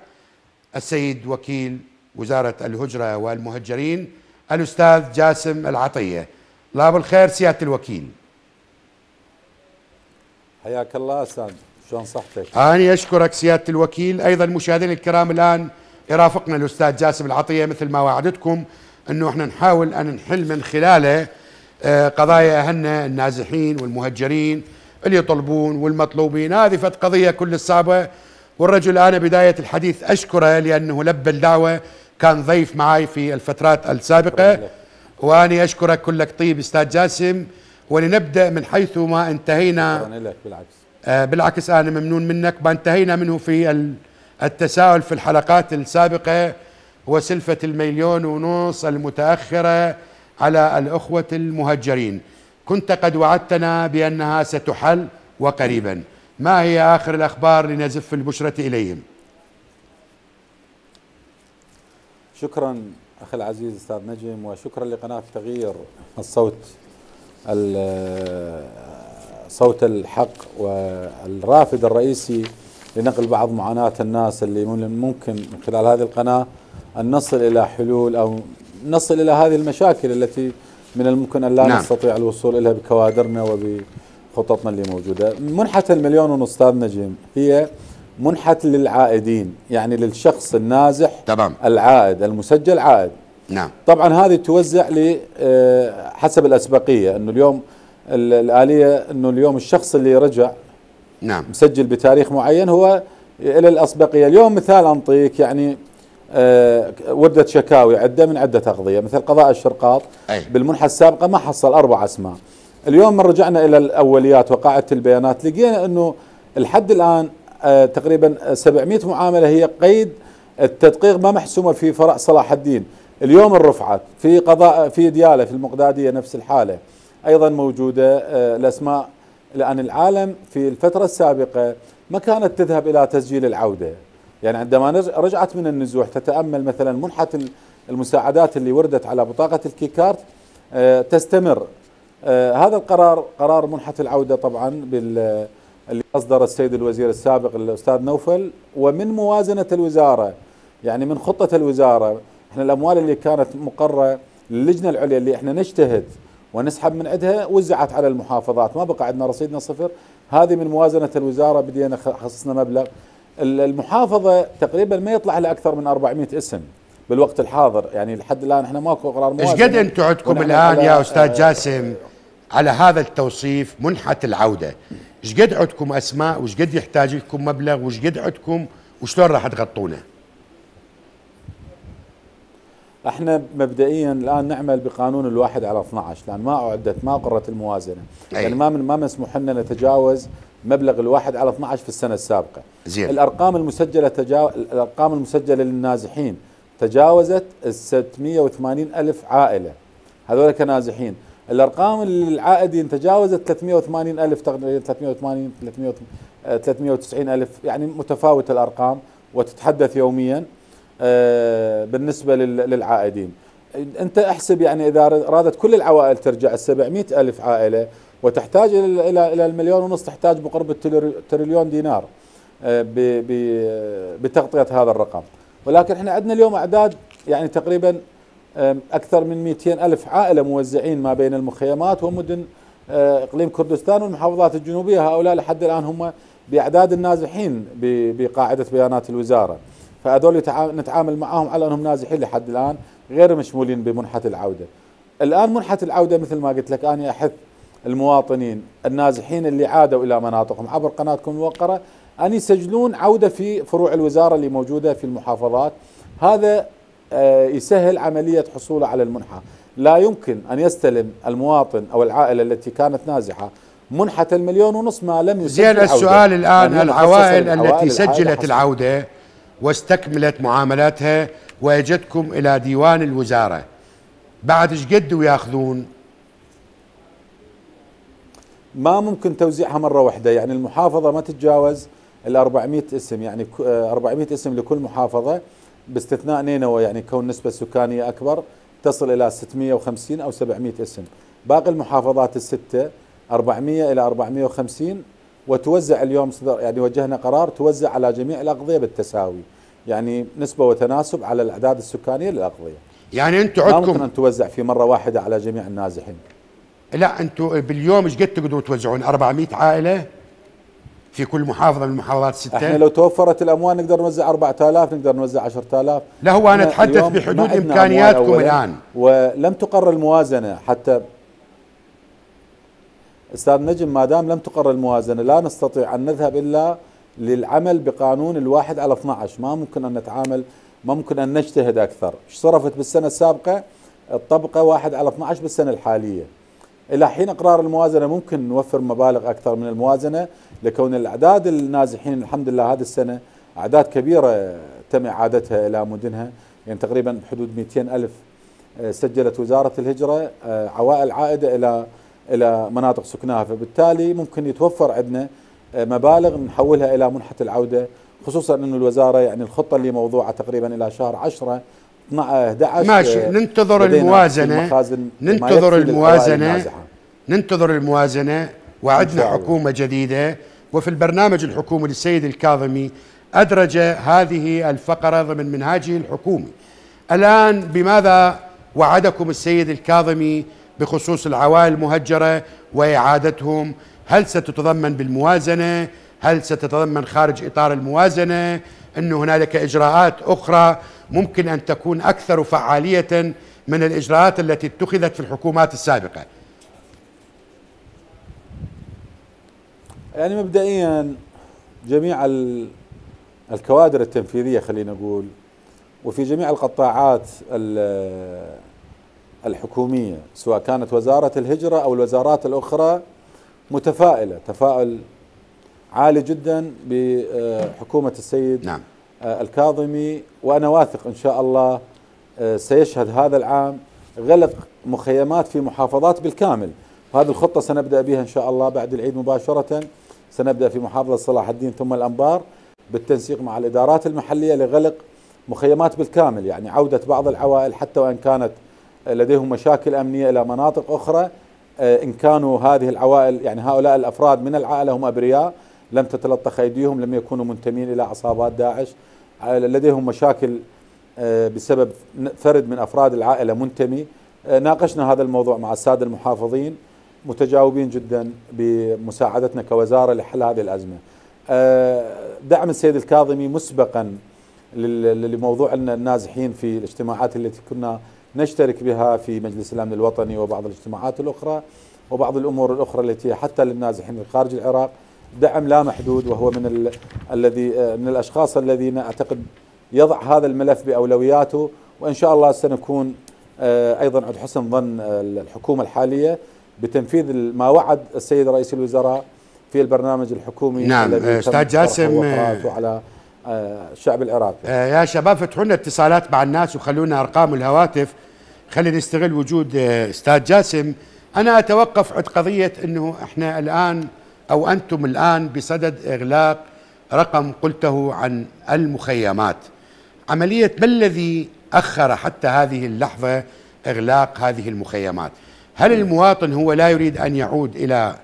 السيد وكيل وزارة الهجرة والمهجرين الأستاذ جاسم العطية. الله بالخير سيادة الوكيل. حياك الله أستاذ شلون صحتك؟ أني أشكرك سيادة الوكيل أيضا مشاهدينا الكرام الآن يرافقنا الأستاذ جاسم العطية مثل ما وعدتكم أنه إحنا نحاول أن نحل من خلاله آه، قضايا أهلنا النازحين والمهجرين اللي يطلبون والمطلوبين. هذه فت قضية كل الصعبه والرجل أنا بداية الحديث أشكره لأنه لبى الدعوة كان ضيف معي في الفترات السابقة. وأني أشكرك كلك طيب أستاذ جاسم. ولنبدأ من حيث ما انتهينا. لك بالعكس. آه بالعكس أنا ممنون منك. ما انتهينا منه في التساؤل في الحلقات السابقة وسلفة المليون ونص المتأخرة على الأخوة المهجرين. كنت قد وعدتنا بأنها ستحل وقريبا. ما هي آخر الأخبار لنزف البشرة إليهم؟ شكرا أخي العزيز أستاذ نجم وشكرا لقناة تغيير الصوت. صوت الحق والرافد الرئيسي لنقل بعض معاناة الناس اللي ممكن من خلال هذه القناة أن نصل إلى حلول أو نصل إلى هذه المشاكل التي من الممكن أن لا نعم. نستطيع الوصول إليها بكوادرنا وبخططنا اللي موجودة. منحة المليون ونص أستاذ نجم هي منحة للعائدين يعني للشخص النازح تمام. العائد المسجل عائد. نعم. طبعا هذه توزع آه، حسب الأسبقية أنه اليوم الآلية أنه اليوم الشخص اللي رجع نعم. مسجل بتاريخ معين هو إلى الأسبقية. اليوم مثال أنطيك يعني آه وردة شكاوي عدة من عدة أقضية مثل قضاء الشرقاط. أي. بالمنحة السابقة ما حصل أربع أسماء. اليوم من رجعنا إلى الأوليات وقاعدة البيانات لقينا أنه الحد الآن آه تقريبا 700 معاملة هي قيد التدقيق ما محسومة في فرع صلاح الدين. اليوم الرفعت في قضاء في ديالة في المقدادية نفس الحالة. أيضا موجودة آه الأسماء لأن العالم في الفترة السابقة ما كانت تذهب إلى تسجيل العودة. يعني عندما رجعت من النزوح تتأمل مثلا منحة المساعدات اللي وردت على بطاقة الكيكارت آه، تستمر. آه، هذا القرار قرار منحة العودة طبعا بال اللي أصدر السيد الوزير السابق الأستاذ نوفل. ومن موازنة الوزارة يعني من خطة الوزارة إحنا الأموال اللي كانت مقرة للجنة العليا اللي إحنا نجتهد ونسحب من عندها وزعت على المحافظات. ما بقى عندنا رصيدنا صفر. هذه من موازنة الوزارة. بدينا خصصنا مبلغ. المحافظة تقريبا ما يطلع لها أكثر من 400 اسم بالوقت الحاضر. يعني لحد الآن إحنا ماكو قرار موازنة. إيش قد أنتم عندكم الآن يا أستاذ جاسم على هذا التوصيف منحة العودة؟ إيش قد عندكم أسماء؟ وإيش قد يحتاج لكم مبلغ؟ وإيش قد عندكم؟ وشلون راح تغطونه؟ إحنا مبدئيا الآن نعمل بقانون الواحد على 12 لأن ما أعدت ما قرت الموازنة. أي. يعني ما من ما مسموح لنا نتجاوز مبلغ الواحد على 12 في السنة السابقة. زين. الأرقام المسجلة تجاو... الأرقام المسجلة للنازحين تجاوزت ال 680 ألف عائلة. هذول كنازحين الأرقام للعائدين تجاوزت 380 ألف تقريبا 380 390 ألف يعني متفاوتة الأرقام وتتحدث يوميا. آه، بالنسبة للعائدين. أنت احسب يعني إذا أرادت كل العوائل ترجع 700 ألف عائلة وتحتاج إلى إلى المليون ونص تحتاج بقرب التريليون دينار آه، بتغطية هذا الرقم. ولكن إحنا عندنا اليوم أعداد يعني تقريبا أكثر من 200 ألف عائلة موزعين ما بين المخيمات ومدن آه، إقليم كردستان والمحافظات الجنوبية. هؤلاء لحد الآن هم بأعداد النازحين بقاعدة بيانات الوزارة. فهذول نتعامل معهم على أنهم نازحين لحد الآن غير مشمولين بمنحة العودة. الآن منحة العودة مثل ما قلت لك أنا أحث المواطنين النازحين اللي عادوا إلى مناطقهم عبر قناتكم الموقرة أن يسجلون عودة في فروع الوزارة اللي موجودة في المحافظات. هذا آه، يسهل عملية حصوله على المنحة. لا يمكن أن يستلم المواطن أو العائلة التي كانت نازحة منحة المليون ونص ما لم يسجل زين السؤال الآن يعني العوائل التي سجلت العودة واستكملت معاملاتها وأجتكم إلى ديوان الوزارة. بعد إيش قد وياخذون؟ ما ممكن توزيعها مرة واحدة. يعني المحافظة ما تتجاوز ال 400 اسم. يعني 400 اسم لكل محافظة باستثناء نينوى. يعني كون نسبة سكانية أكبر تصل إلى 650 أو 700 اسم. باقي المحافظات الستة 400 إلى 450 وتوزع اليوم صدر يعني وجهنا قرار توزع على جميع الأقضية بالتساوي. يعني نسبة وتناسب على الأعداد السكانية للأقضية. يعني أنتم عندكم ممكن أن توزع في مرة واحدة على جميع النازحين. لا أنتم باليوم إيش قد تقدروا توزعون؟ 400 عائلة في كل محافظة من المحافظات الستة إحنا لو توفرت الأموال نقدر نوزع 4000 نقدر نوزع 10000 لا هو أنا أتحدث بحدود إمكانياتكم الآن. ولم تقر الموازنة حتى أستاذ نجم ما دام لم تقر الموازنة لا نستطيع أن نذهب إلا للعمل بقانون الواحد على 12 ما ممكن أن نتعامل ما ممكن أن نجتهد أكثر. صرفت بالسنة السابقة؟ الطبقة واحد على 12 بالسنة الحالية. إلى حين إقرار الموازنة ممكن نوفر مبالغ أكثر من الموازنة لكون الأعداد النازحين الحمد لله هذه السنة أعداد كبيرة تم إعادتها إلى مدنها. يعني تقريبا بحدود 200 ألف آه، سجلت وزارة الهجرة آه، عوائل عائدة إلى إلى مناطق سكناها. فبالتالي ممكن يتوفر عندنا مبالغ نحولها إلى منحة العودة خصوصا إنه الوزارة يعني الخطة اللي موضوعة تقريبا إلى شهر 10 11 ماشي. ننتظر الموازنة. ننتظر الموازنة. ننتظر الموازنة. وعدنا حكومة جديدة. وفي البرنامج الحكومي للسيد الكاظمي أدرج هذه الفقرة ضمن منهاجه الحكومي. الآن بماذا وعدكم السيد الكاظمي بخصوص العوائل المهجره وإعادتهم. هل ستتضمن بالموازنة؟ هل ستتضمن خارج إطار الموازنة؟ انه هنالك إجراءات أخرى ممكن أن تكون أكثر فعالية من الإجراءات التي اتخذت في الحكومات السابقة. يعني مبدئيا جميع الكوادر التنفيذية خلينا نقول وفي جميع القطاعات الحكومية سواء كانت وزارة الهجرة أو الوزارات الأخرى متفائلة. تفاؤل عالي جدا بحكومة السيد نعم. الكاظمي وأنا واثق إن شاء الله سيشهد هذا العام غلق مخيمات في محافظات بالكامل. هذه الخطة سنبدأ بها إن شاء الله بعد العيد مباشرة. سنبدأ في محافظة صلاح الدين ثم الأنبار بالتنسيق مع الإدارات المحلية لغلق مخيمات بالكامل يعني عودة بعض العوائل حتى وإن كانت لديهم مشاكل أمنية إلى مناطق أخرى آه، إن كانوا هذه العوائل يعني هؤلاء الأفراد من العائلة هم أبرياء لم تتلطخ أيديهم لم يكونوا منتمين إلى عصابات داعش آه، لديهم مشاكل آه، بسبب فرد من أفراد العائلة منتمي ناقشنا هذا الموضوع مع السادة المحافظين متجاوبين جدا بمساعدتنا كوزارة لحل هذه الأزمة. دعم السيد الكاظمي مسبقا لموضوع النازحين في الاجتماعات التي كنا نشترك بها في مجلس الأمن الوطني وبعض الاجتماعات الأخرى وبعض الأمور الأخرى التي حتى للنازحين من خارج العراق دعم لا محدود وهو من الذي من الأشخاص الذين أعتقد يضع هذا الملف بأولوياته وإن شاء الله سنكون آه، أيضا عند حسن ظن الحكومة الحالية بتنفيذ ما وعد السيد رئيس الوزراء في البرنامج الحكومي نعم أستاذ جاسم على الشعب العراقي. آه، يا شباب فتحوا لنا اتصالات مع الناس وخلونا أرقام الهواتف. خلينا نستغل وجود آه، أستاذ جاسم. أنا أتوقف عند قضية إنه إحنا الآن أو أنتم الآن بصدد إغلاق رقم قلته عن المخيمات. عملية ما الذي أخر حتى هذه اللحظة إغلاق هذه المخيمات؟ هل المواطن هو لا يريد أن يعود إلى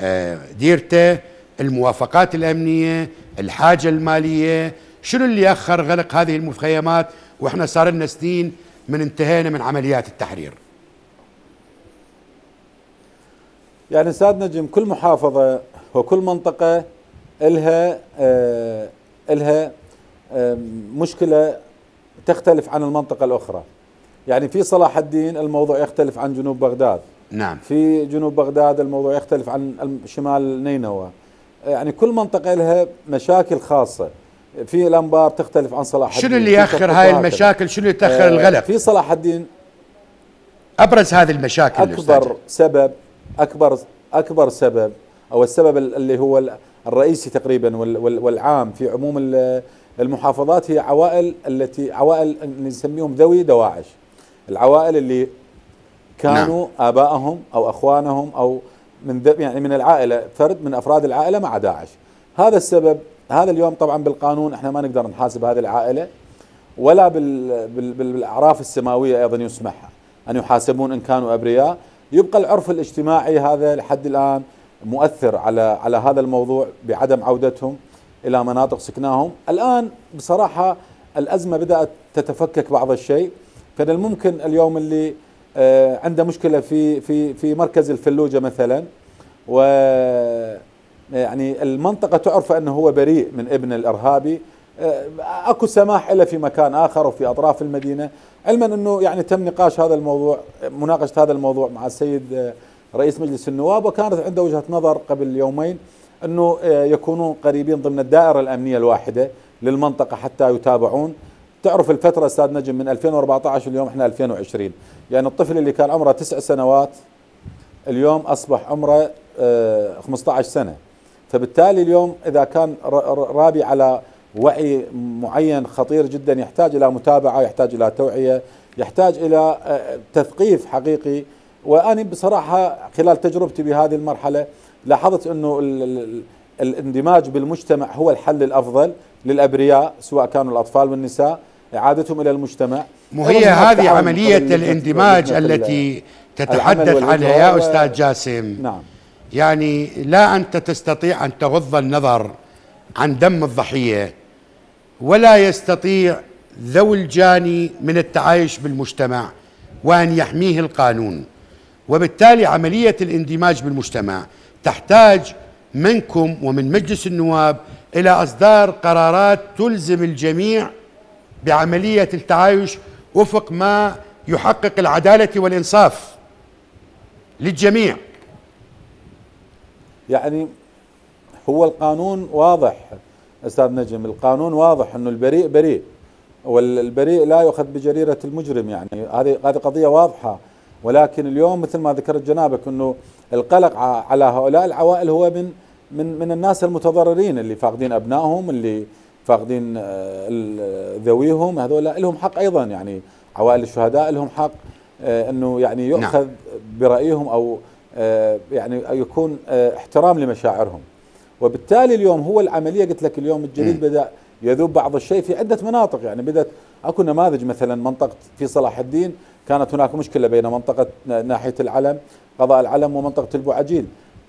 آه، ديرته؟ الموافقات الأمنية الحاجة المالية شنو اللي أخر غلق هذه المخيمات وإحنا صار لنا سنين من انتهينا من عمليات التحرير؟ يعني أستاذ نجم كل محافظة وكل منطقة لها آه لها آه مشكلة تختلف عن المنطقة الأخرى. يعني في صلاح الدين الموضوع يختلف عن جنوب بغداد. نعم. في جنوب بغداد الموضوع يختلف عن شمال نينوى. يعني كل منطقة لها مشاكل خاصة. في الأنبار تختلف عن صلاح الدين شنو اللي يأخر هاي المشاكل؟ شنو اللي يتاخر آه الغلق؟ في صلاح الدين أبرز هذه المشاكل أكبر سبب أكبر أكبر سبب أو السبب اللي هو الرئيسي تقريبا والعام في عموم المحافظات هي عوائل التي عوائل نسميهم ذوي دواعش. العوائل اللي كانوا نعم. آبائهم أو أخوانهم أو من يعني من العائلة فرد من أفراد العائلة مع داعش. هذا السبب هذا اليوم طبعا بالقانون إحنا ما نقدر نحاسب هذه العائلة ولا بال بال بالأعراف السماوية أيضا يسمح أن يحاسبون إن كانوا أبرياء. يبقى العرف الاجتماعي هذا لحد الآن مؤثر على على هذا الموضوع بعدم عودتهم إلى مناطق سكناهم. الآن بصراحة الأزمة بدأت تتفكك بعض الشيء. كان الممكن اليوم اللي عنده مشكلة في في في مركز الفلوجة مثلا و يعني المنطقة تعرف أنه هو بريء من ابن الإرهابي. آه، أكو سماح له في مكان آخر وفي أطراف المدينة. علما أنه يعني تم نقاش هذا الموضوع مناقشة هذا الموضوع مع السيد آه، رئيس مجلس النواب وكانت عنده وجهة نظر قبل يومين أنه يكونون قريبين ضمن الدائرة الأمنية الواحدة للمنطقة حتى يتابعون. تعرف الفترة أستاذ نجم من 2014 اليوم إحنا 2020 يعني الطفل اللي كان عمره تسع سنوات اليوم أصبح عمره 15 آه، سنة. فبالتالي اليوم إذا كان رابي على وعي معين خطير جدا يحتاج إلى متابعة يحتاج إلى توعية يحتاج إلى آه، تثقيف حقيقي. وأنا بصراحة خلال تجربتي بهذه المرحلة لاحظت إنه الاندماج بالمجتمع هو الحل الأفضل للأبرياء سواء كانوا الأطفال والنساء. إعادتهم إلى المجتمع. مو هي أيضاً هذه قبل الاندماج التي تتحدث عنها يا أستاذ جاسم. نعم. يعني لا أنت تستطيع أن تغض النظر عن دم الضحية ولا يستطيع ذوي الجاني من التعايش بالمجتمع وأن يحميه القانون. وبالتالي عملية الاندماج بالمجتمع تحتاج منكم ومن مجلس النواب إلى إصدار قرارات تلزم الجميع بعملية التعايش وفق ما يحقق العدالة والإنصاف للجميع. يعني هو القانون واضح أستاذ نجم القانون واضح إنه البريء بريء والبريء لا يؤخذ بجريرة المجرم يعني. هذه هذه قضية واضحة. ولكن اليوم مثل ما ذكرت جنابك إنه القلق على هؤلاء العوائل هو من من من الناس المتضررين اللي فاقدين أبنائهم اللي فاقدين آه، ذويهم هذول لهم حق أيضا يعني عوائل الشهداء لهم حق آه، إنه يعني يؤخذ برأيهم أو آه، يعني يكون احترام لمشاعرهم. وبالتالي اليوم هو العملية قلت لك اليوم الجديد بدأ يذوب بعض الشيء في عدة مناطق يعني بدأت أكو نماذج مثلا منطقة في صلاح الدين كانت هناك مشكلة بين منطقة ناحية العلم قضاء العلم ومنطقة البوعجيل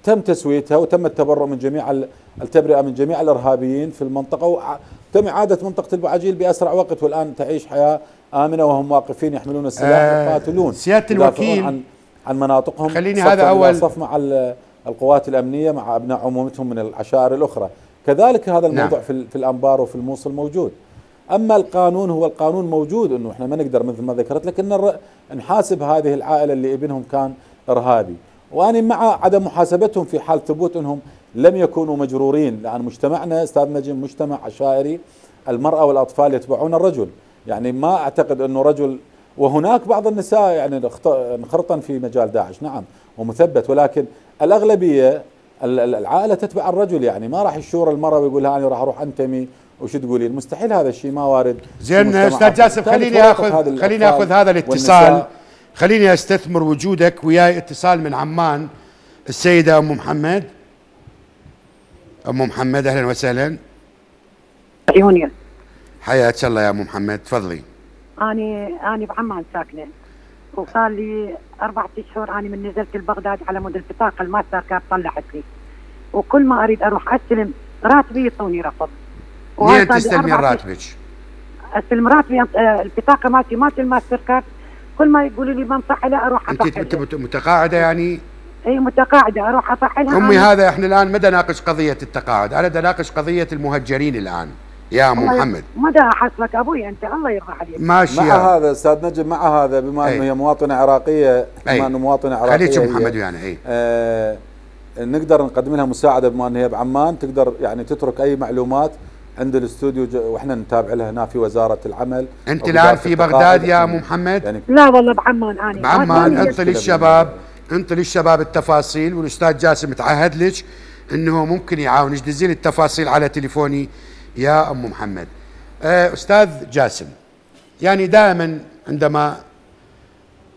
تم تسويتها وتم التبرؤ من جميع ال- التبرئة من جميع الإرهابيين في المنطقة وتم إعادة منطقة البوعجيل بأسرع وقت والآن تعيش حياة آمنة وهم واقفين يحملون السلاح آه، يقاتلون يدافعون الوكيل، عن عن مناطقهم. خليني هذا أول- صف مع ال- القوات الأمنية مع أبناء عمومتهم من العشائر الأخرى. كذلك هذا الموضوع نعم. في في الأنبار وفي الموصل موجود. أما القانون هو القانون موجود إنه إحنا ما نقدر مثل ما ذكرت لك ان نحاسب هذه العائلة اللي ابنهم كان إرهابي. وأنا مع عدم محاسبتهم في حال ثبوت إنهم لم يكونوا مجرورين لأن مجتمعنا أستاذ نجم مجتمع عشائري المرأة والأطفال يتبعون الرجل. يعني ما أعتقد إنه رجل وهناك بعض النساء يعني انخرطن في مجال داعش. نعم ومثبت ولكن الأغلبية ال- ال- العائلة تتبع الرجل. يعني ما راح يشور المرأة ويقول لها أنا راح أروح أنتمي وش تقولين؟ مستحيل هذا الشيء ما وارد زين أستاذ جاسم خليني اخذ خليني آخذ هذا الاتصال. خليني أستثمر وجودك وياي اتصال من عمان السيدة أم محمد. أم محمد أهلا وسهلا. عيوني حياك الله يا أم محمد تفضلي. أني أني بعمان ساكنة. وصار لي أربع أشهر أني من نزلت لبغداد على مود البطاقه الماستر كارد طلعت لي. وكل ما أريد أروح أستلم راتبي يعطوني رفض. ليش تستلمين راتبك؟ أستلم راتبي آه، البطاقه مالتي مالت الماستر كارد كل ما يقولوا لي منفعله أروح أنت أنت مت- متقاعدة يعني؟ إي متقاعدة أروح أفعلها أمي أنا- هذا إحنا الآن ما ناقش قضية التقاعد أنا دا ناقش قضية المهجرين الآن. يا ام محمد. ما دا احصلك أبوي أنت الله يرضى عليك. ماشي مع هذا أستاذ نجم مع هذا بما. إنه هي مواطنة عراقية. بما إنه مواطنة عراقية خليك محمد ويانا إي. آه نقدر نقدم لها مساعدة بما انها بعمان تقدر يعني تترك أي معلومات. عند الاستوديو ج- وإحنا نتابع لها هنا في وزارة العمل. أنت الآن في. بغداد يا ام محمد؟ يعني لا والله بعمان اني بعمان ما انطي للشباب انطي للشباب التفاصيل؟ والأستاذ جاسم تعهد لك إنه ممكن يعاونك دزي لي التفاصيل على تليفوني يا أم محمد؟ آه، أستاذ جاسم يعني دائما عندما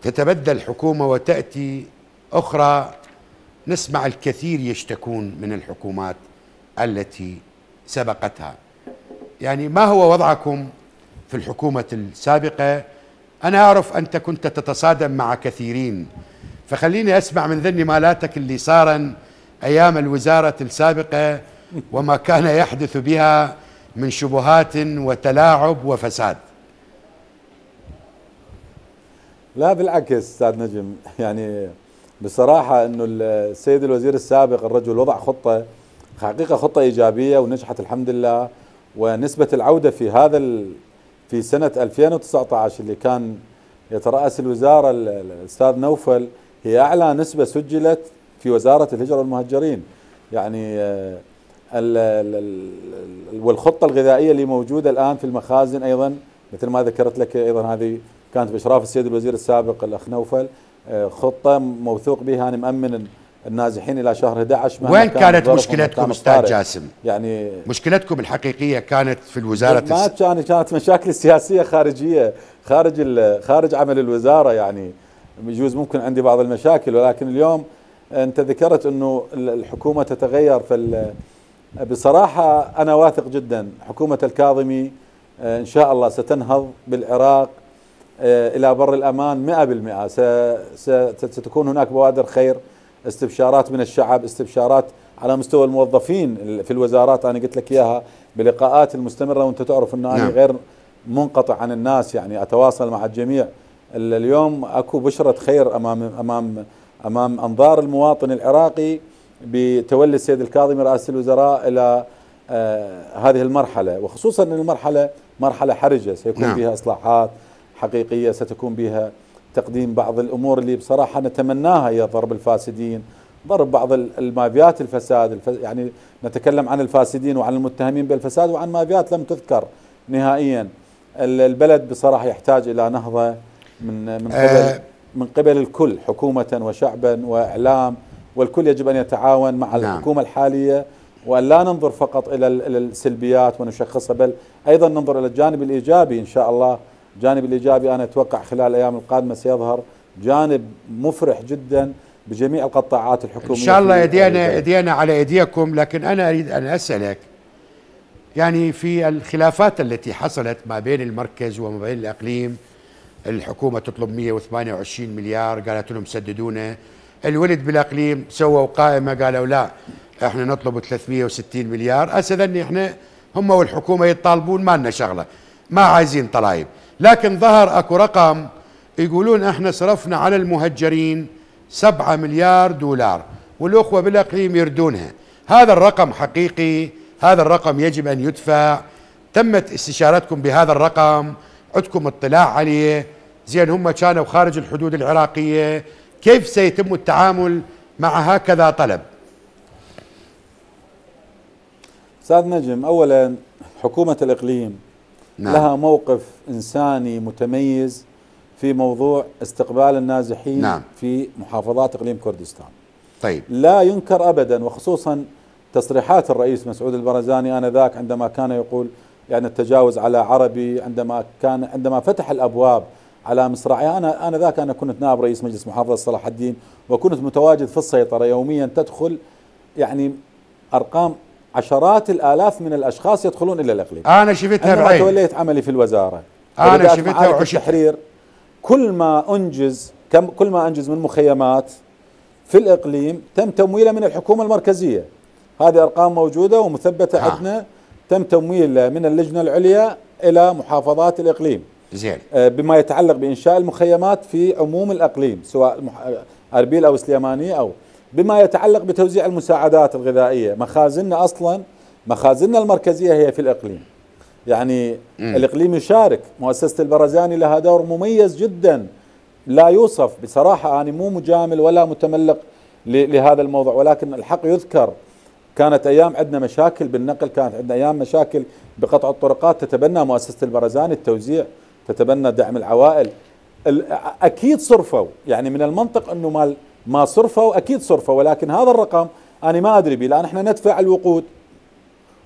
تتبدل حكومة وتأتي أخرى نسمع الكثير يشتكون من الحكومات التي سبقتها. يعني ما هو وضعكم في الحكومة السابقة؟ أنا أعرف أنت كنت تتصادم مع كثيرين فخليني أسمع من ذني مالاتك اللي صارا أيام الوزارة السابقة وما كان يحدث بها من شبهات وتلاعب وفساد. لا بالعكس أستاذ نجم. يعني بصراحة إنه السيد الوزير السابق الرجل وضع خطة حقيقة خطة إيجابية ونجحت الحمد لله. ونسبة العودة في هذا ال- في سنة 2019 اللي كان يترأس الوزارة ال- ال- الأستاذ نوفل هي أعلى نسبة سجلت في وزارة الهجرة والمهجرين. يعني آه، ال- ال- ال- والخطة الغذائية اللي موجودة الآن في المخازن أيضا مثل ما ذكرت لك أيضا هذه كانت بإشراف السيد الوزير السابق الأخ نوفل آه، خطة موثوق بها أنا مأمن النازحين إلى شهر 11 مهما وين كان كانت مشكلتكم الطارئ. جاسم يعني مشكلتكم الحقيقية كانت في الوزارة ما الس... كانت كانت مشاكل سياسية خارجية خارج ال- خارج عمل الوزارة يعني يجوز ممكن عندي بعض المشاكل ولكن اليوم أنت ذكرت إنه ال- الحكومة تتغير فال بصراحة أنا واثق جدا حكومة الكاظمي آه، إن شاء الله ستنهض بالعراق آه، إلى بر مئة بالمئة ستكون هناك بوادر خير استبشارات من الشعب استبشارات على مستوى الموظفين في الوزارات. أنا قلت لك إياها بلقاءات المستمرة وأنت تعرف أن أنا نعم. غير منقطع عن الناس. يعني أتواصل مع الجميع. اليوم أكو بشرة خير أمام أمام أمام أنظار المواطن العراقي بتولي السيد الكاظمي رئاسة الوزراء إلى آه هذه المرحلة. وخصوصا أن المرحلة مرحلة حرجة. سيكون نعم. فيها إصلاحات حقيقية ستكون بها تقديم بعض الأمور اللي بصراحة نتمناها هي ضرب الفاسدين ضرب بعض المافيات الفساد يعني نتكلم عن الفاسدين وعن المتهمين بالفساد وعن مافيات لم تذكر نهائيا. البلد بصراحة يحتاج إلى نهضة من من قبل آه. من قبل الكل حكومة وشعبا وإعلام والكل يجب أن يتعاون مع نعم. الحكومة الحالية. وأن لا ننظر فقط إلى السلبيات ونشخصها بل أيضا ننظر إلى الجانب الإيجابي إن شاء الله. الجانب الإيجابي أنا أتوقع خلال الأيام القادمة سيظهر جانب مفرح جدا بجميع القطاعات الحكومية إن شاء الله يدينا, يدينا على أيديكم لكن أنا أريد أن أسألك يعني في الخلافات التي حصلت ما بين المركز وما بين الأقليم الحكومة تطلب 128 مليار قالت لهم سددونا الولد بالإقليم سووا قائمة قالوا لا إحنا نطلب 360 مليار هسه إحنا هم والحكومة يطالبون ما لنا شغلة ما عايزين طلايب لكن ظهر اكو رقم يقولون إحنا صرفنا على المهجرين 7 مليار دولار والأخوة بالأقليم يردونها. هذا الرقم حقيقي هذا الرقم يجب أن يدفع. تمت استشارتكم بهذا الرقم عندكم اطلاع عليه. زين هم كانوا خارج الحدود العراقية. كيف سيتم التعامل مع هكذا طلب؟ أستاذ نجم اولا حكومة الإقليم نعم. لها موقف إنساني متميز في موضوع استقبال النازحين نعم. في محافظات إقليم كردستان طيب لا ينكر ابدا وخصوصا تصريحات الرئيس مسعود البرزاني آنذاك عندما كان يقول يعني التجاوز على عربي عندما كان عندما فتح الأبواب على مصراعي أنا أنا ذاك أنا كنت نائب رئيس مجلس محافظة صلاح الدين وكنت متواجد في السيطرة يوميا تدخل يعني أرقام عشرات الآلاف من الأشخاص يدخلون إلى الإقليم. أنا شفتها بعيني توليت عملي في الوزارة. أنا شفتها وعشت التحرير. كل ما أنجز كم كل ما أنجز من مخيمات في الإقليم تم تمويله من الحكومة المركزية. هذه أرقام موجودة ومثبتة عندنا. تم تمويله من اللجنة العليا إلى محافظات الإقليم. زين. آه، بما يتعلق بإنشاء المخيمات في عموم الإقليم سواء أربيل أو سليمانيه أو بما يتعلق بتوزيع المساعدات الغذائية. مخازننا أصلا مخازننا المركزية هي في الإقليم. يعني م. الإقليم يشارك. مؤسسة البرزاني لها دور مميز جدا. لا يوصف بصراحة أنا مو مجامل ولا متملق لهذا الموضوع. ولكن الحق يذكر كانت أيام عندنا مشاكل بالنقل كانت عندنا أيام مشاكل بقطع الطرقات. تتبنى مؤسسة البرزاني التوزيع تتبنى دعم العوائل. أكيد صرفوا. يعني من المنطق إنه مال ما صرفوا أكيد صرفوا ولكن هذا الرقم أنا ما أدري به لأن إحنا ندفع الوقود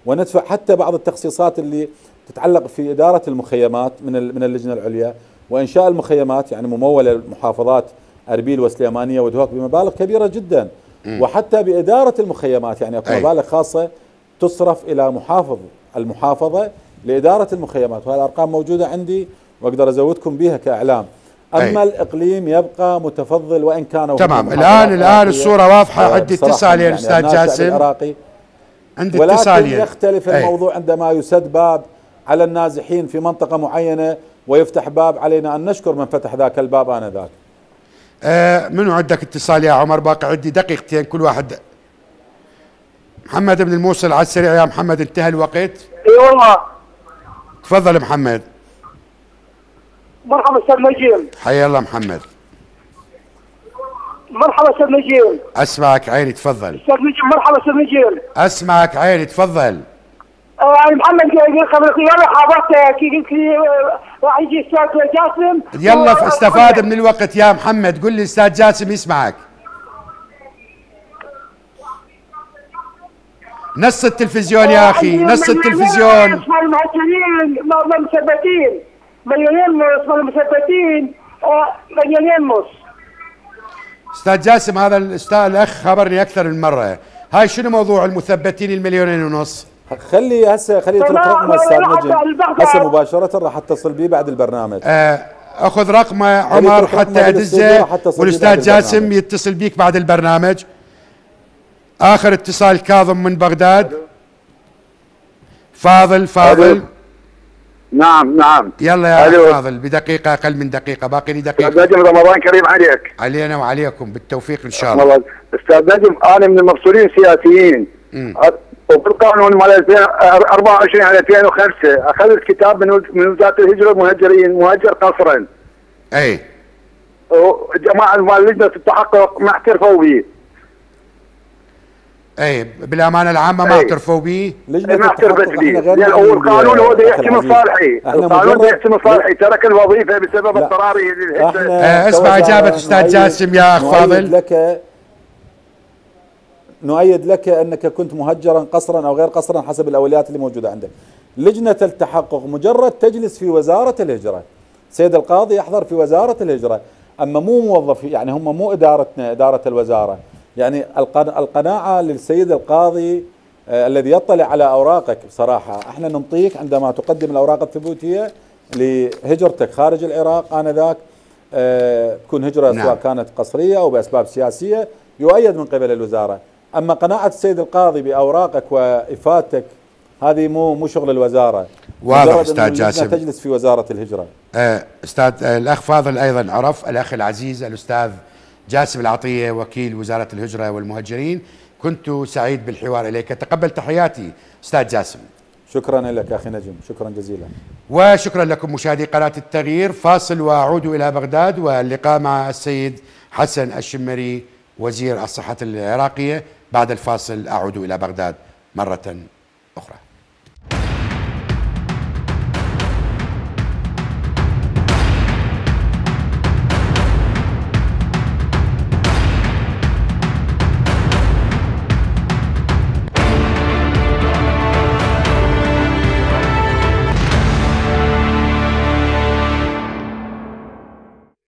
وندفع حتى بعض التخصيصات اللي تتعلق في إدارة المخيمات من من اللجنة العليا وإنشاء المخيمات يعني ممولة المحافظات أربيل وسليمانية ودهوك بمبالغ كبيرة جدا. وحتى بإدارة المخيمات يعني أكو مبالغ خاصة تصرف إلى محافظ المحافظة لإدارة المخيمات. وهذه الأرقام موجودة عندي وأقدر أزودكم بها كإعلام. أما أي. الإقليم يبقى متفضل وإن كان تمام. الان الآن الصورة واضحة. عندي اتصال يا أستاذ يعني جاسم. العراقي. عندي اتصال ولكن يختلف أي. الموضوع عندما يسد باب على النازحين في منطقة معينة ويفتح باب علينا. أن نشكر من فتح ذاك الباب آنذاك. آه منو عندك اتصال يا عمر؟ باقي عندي دقيقتين كل واحد. محمد بن الموصل على السريع. يا محمد انتهى الوقت. إي والله. تفضل محمد. مرحبا أستاذ نجيم. حيا الله محمد. مرحبا أستاذ نجيم. أسمعك عيني تفضل. أستاذ نجيم مرحبا أستاذ نجيم. أسمعك عيني تفضل. آه محمد يقول خبرك يلا لي آه، راح يجي أستاذ جاسم. يلا استفاد من الوقت يا محمد. قل لي أستاذ جاسم يسمعك. نص التلفزيون يا أخي نص التلفزيون. المهجرين مثبتين مليونين ونص مثبتين مليونين ونص أستاذ جاسم هذا الاستاذ الاخ خبرني أكثر من مره هاي شنو موضوع المثبتين المليونين ونص خلي هسه خلي يترك لا، رقم لا، أستاذ نجم. هسه مباشرة راح اتصل بيه بعد البرنامج. آه، أخذ رقمه عمر رقمه حتى أدزة. والأستاذ جاسم. يتصل بيك بعد البرنامج. آخر اتصال كاظم من بغداد. فاضل فاضل. ألو. نعم نعم. يلا يا ألو. فاضل بدقيقة أقل من دقيقة باقي لي دقيقة. نجم رمضان كريم عليك. علينا وعليكم بالتوفيق إن شاء الله. أستاذ نجم أنا من المبصورين السياسيين. وبالقانون مال 2024 على 2005 اخذت كتاب من من وزارة الهجرة والمهجرين مهجر قصرا. أي. وجماعه مال لجنة التحقق ما اعترفوا به اي بالأمانة العامة ما أي. اعترفوا به لجنه ما اعترفت به لأن هو القانون هو يحسم العزيز. صالحي القانون مجرد- يحسم صالحي ترك الوظيفة بسبب إحنا آه، اسمع أستاذ نؤيد- جاسم يا نؤيد فاضل. لك نؤيد لك أنك كنت مهجرا قصرا أو غير قصرا حسب الاولويات اللي موجودة عندك. لجنة التحقق مجرد تجلس في وزارة الهجرة. سيد القاضي يحضر في وزارة الهجرة، أما مو موظف يعني هم مو إدارتنا إدارة الوزارة. يعني القن- القناعة للسيد القاضي آه الذي يطلع على أوراقك بصراحة، إحنا ننطيك عندما تقدم الأوراق الثبوتية لهجرتك خارج العراق آنذاك آه، تكون هجرة نعم. سواء كانت قصرية أو بأسباب سياسية يؤيد من قبل الوزارة أما قناعة السيد القاضي بأوراقك وإفادتك هذه مو مو شغل الوزارة واضح اللجنة جاسم. تجلس في وزارة الهجرة آه، أستاذ الأخ فاضل أيضا عرف الأخ العزيز الأستاذ جاسم العطية وكيل وزارة الهجرة والمهجرين كنت سعيد بالحوار إليك. تقبل تحياتي أستاذ جاسم. شكرا لك أخي نجم. شكرا جزيلا. وشكرا لكم مشاهدي قناة التغيير. فاصل وأعود إلى بغداد واللقاء مع السيد حسن الشمري وزير الصحة العراقية. بعد الفاصل أعود إلى بغداد مرة أخرى.